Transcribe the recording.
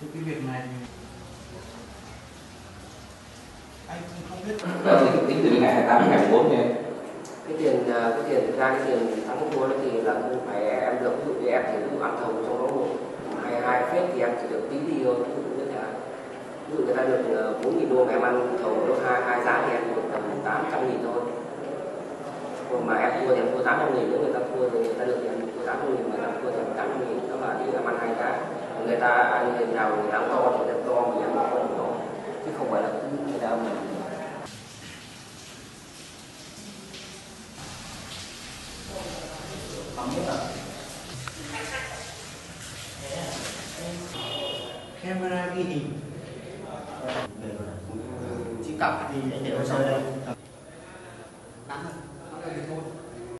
thì cái việc này anh cũng không biết. Đó thì tính từ ngày 28 ngày 4 này cái tiền à, cái tiền ra cái tiền thắng thua đó thì là không phải em được ví dụ như em thì cũng ăn thầu trong đó một hai hai phép thì em chỉ được tí đi thôi ví dụ như là ví dụ người ta được à, bốn nghìn đô mà em ăn thầu lúc hai hai giá thì em được tầm tám trăm nghìn thôi. Còn mà em thua thì em thua tám trăm nghìn nếu người ta thua thì người ta ta ăn thì nào người ta ăn to thì em to mình ăn to mình to chứ không phải là cứ người ta mình. Camera ghi hình. Chỉ cặp thì anh để hồ sơ đây. Bán thôi nó là thôi